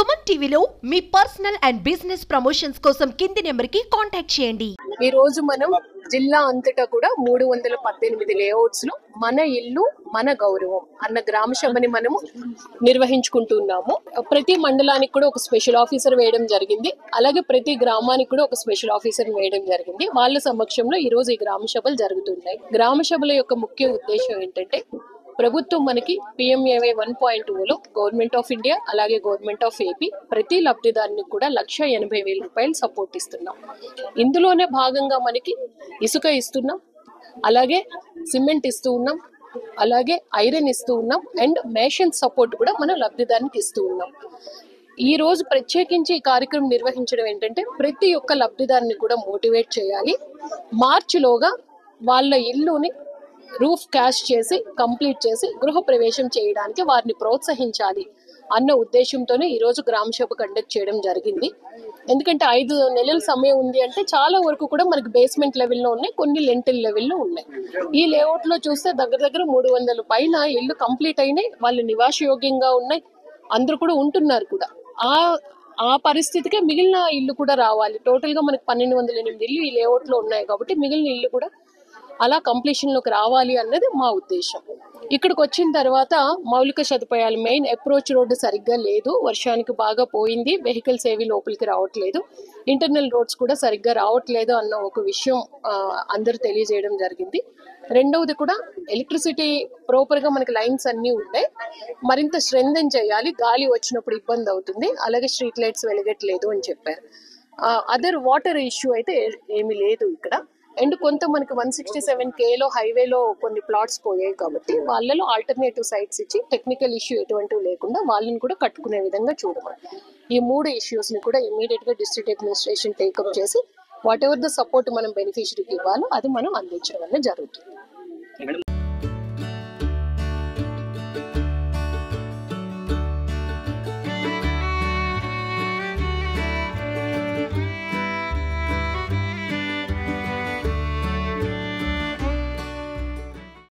సుమన్ టీవీలో మీ personal and business promotions కోసం కింది నెంబర్కి కాంటాక్ట్ చేయండి. ఈ రోజు మనం జిల్లా అంతటా కూడా మూడు వందల పద్దెనిమిది లేఅవుట్స్లో మన ఇల్లు మన గౌరవం అన్న గ్రామ సభని మనము నిర్వహించుకుంటున్నాము. ప్రతి మండలానికి కూడా ఒక స్పెషల్ ఆఫీసర్ వేయడం జరిగింది. అలాగే ప్రతి గ్రామానికి కూడా ఒక స్పెషల్ ఆఫీసర్ వేయడం జరిగింది. వాళ్ళ సమక్షంలో ఈ రోజు ఈ గ్రామ సభలు జరుగుతున్నాయి. గ్రామ సభల యొక్క ముఖ్య ఉద్దేశం ఏంటంటే ప్రభుత్వం మనకి పిఎంఏవై వన్ పాయింట్ ఓలో గవర్నమెంట్ ఆఫ్ ఇండియా అలాగే గవర్నమెంట్ ఆఫ్ ఏపీ ప్రతి లబ్ధిదారునికి కూడా లక్ష ఎనభై వేల రూపాయలు సపోర్ట్ ఇస్తున్నాం. ఇందులోనే భాగంగా మనకి ఇసుక ఇస్తున్నాం అలాగే సిమెంట్ ఇస్తూ ఉన్నాం అలాగే ఐరన్ ఇస్తూ ఉన్నాం అండ్ మేషన్ సపోర్ట్ కూడా మనం లబ్ధిదారునికి ఇస్తూ ఉన్నాం. ఈ రోజు ప్రత్యేకించి ఈ కార్యక్రమం నిర్వహించడం ఏంటంటే ప్రతి ఒక్క లబ్ధిదారుని కూడా మోటివేట్ చేయాలి. మార్చిలోగా వాళ్ళ ఇల్లుని రూఫ్ క్యాష్ చేసి కంప్లీట్ చేసి గృహ ప్రవేశం చేయడానికి వారిని ప్రోత్సహించాలి అన్న ఉద్దేశంతోనే ఈరోజు గ్రామ సభ కండక్ట్ చేయడం జరిగింది. ఎందుకంటే ఐదు నెలల సమయం ఉంది అంటే చాలా వరకు కూడా మనకి బేస్మెంట్ లెవెల్లో ఉన్నాయి కొన్ని లెంటిల్ లెవెల్లో ఉన్నాయి. ఈ లేఅవుట్లో చూస్తే దగ్గర దగ్గర మూడు వందల పైన ఇల్లు కంప్లీట్ అయినాయి వాళ్ళు నివాసయోగ్యంగా ఉన్నాయి అందరూ కూడా ఉంటున్నారు కూడా. ఆ ఆ పరిస్థితికే మిగిలిన ఇల్లు కూడా రావాలి. టోటల్గా మనకి పన్నెండు వందల ఎనిమిది ఇల్లు ఈ లేఅవుట్లో ఉన్నాయి కాబట్టి మిగిలిన ఇల్లు కూడా అలా కంప్లీషన్లోకి రావాలి అన్నది మా ఉద్దేశం. ఇక్కడికి వచ్చిన తర్వాత మౌలిక సదుపాయాలు మెయిన్ అప్రోచ్ రోడ్డు సరిగ్గా లేదు. వర్షానికి బాగా పోయింది. వెహికల్స్ ఏవి లోపలికి రావట్లేదు. ఇంటర్నల్ రోడ్స్ కూడా సరిగ్గా రావట్లేదు అన్న ఒక విషయం అందరూ తెలియజేయడం జరిగింది. రెండవది కూడా ఎలక్ట్రిసిటీ ప్రాపర్గా మనకి లైన్స్ అన్నీ ఉంటాయి మరింత స్ట్రెంగ్ చేయాలి. గాలి వచ్చినప్పుడు ఇబ్బంది అవుతుంది. అలాగే స్ట్రీట్ లైట్స్ వెలగట్లేదు అని చెప్పారు. అదర్ వాటర్ ఇష్యూ అయితే ఏమీ లేదు ఇక్కడ. అండ్ కొంత మనకి వన్ సిక్స్టీ సెవెన్ కేలో హైవేలో కొన్ని ప్లాట్స్ పోయాయి కాబట్టి వాళ్ళలో ఆల్టర్నేటివ్ సైట్స్ ఇచ్చి టెక్నికల్ ఇష్యూ ఎటువంటివి లేకుండా వాళ్ళని కూడా కట్టుకునే విధంగా చూడమని. ఈ మూడు ఇష్యూస్ని కూడా ఇమీడియట్గా డిస్ట్రిక్ట్ అడ్మినిస్ట్రేషన్ టేకప్ చేసి వాట్ ఎవర్ ద సపోర్ట్ మనం బెనిఫిషరీకి ఇవ్వాలో అది మనం అందించడం వల్ల జరుగుతుంది.